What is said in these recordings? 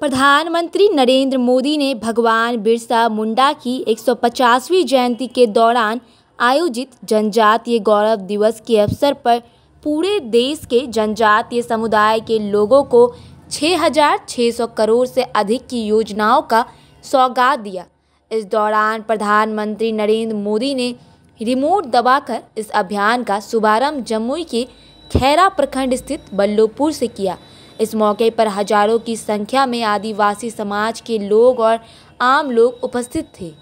प्रधानमंत्री नरेंद्र मोदी ने भगवान बिरसा मुंडा की 150वीं जयंती के दौरान आयोजित जनजातीय गौरव दिवस के अवसर पर पूरे देश के जनजातीय समुदाय के लोगों को 6,600 करोड़ से अधिक की योजनाओं का सौगात दिया। इस दौरान प्रधानमंत्री नरेंद्र मोदी ने रिमोट दबाकर इस अभियान का शुभारंभ जमुई के खैरा प्रखंड स्थित बल्लोपुर से किया। इस मौके पर हज़ारों की संख्या में आदिवासी समाज के लोग और आम लोग उपस्थित थे।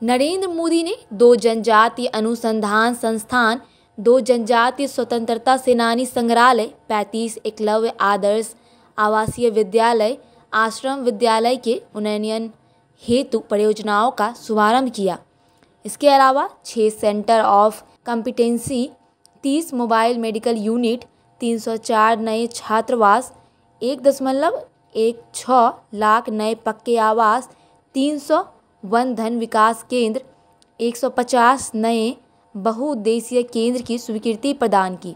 नरेंद्र मोदी ने दो जनजातीय अनुसंधान संस्थान, दो जनजातीय स्वतंत्रता सेनानी संग्रहालय, पैंतीस एकलव्य आदर्श आवासीय विद्यालय, आश्रम विद्यालय के उन्नयन हेतु परियोजनाओं का शुभारंभ किया। इसके अलावा छः सेंटर ऑफ़ कम्पिटेंसी, तीस मोबाइल मेडिकल यूनिट 304 नए छात्रावास, एक दशमलव एक छः लाख नए पक्के आवास 300 वन धन विकास केंद्र 150 नए बहुउद्देशीय केंद्र की स्वीकृति प्रदान की।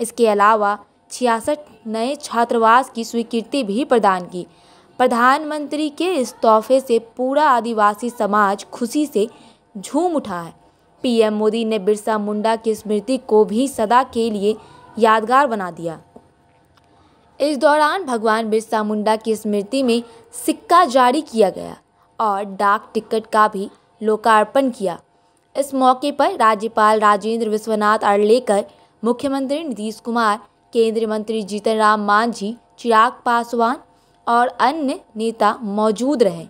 इसके अलावा छियासठ नए छात्रावास की स्वीकृति भी प्रदान की। प्रधानमंत्री के इस तोहफे से पूरा आदिवासी समाज खुशी से झूम उठा है। पीएम मोदी ने बिरसा मुंडा की स्मृति को भी सदा के लिए यादगार बना दिया। इस दौरान भगवान बिरसा मुंडा की स्मृति में सिक्का जारी किया गया और डाक टिकट का भी लोकार्पण किया। इस मौके पर राज्यपाल राजेंद्र विश्वनाथ अड़लेकर मुख्यमंत्री नीतीश कुमार, केंद्रीय मंत्री जीतन राम मांझी, चिराग पासवान और अन्य नेता मौजूद रहे।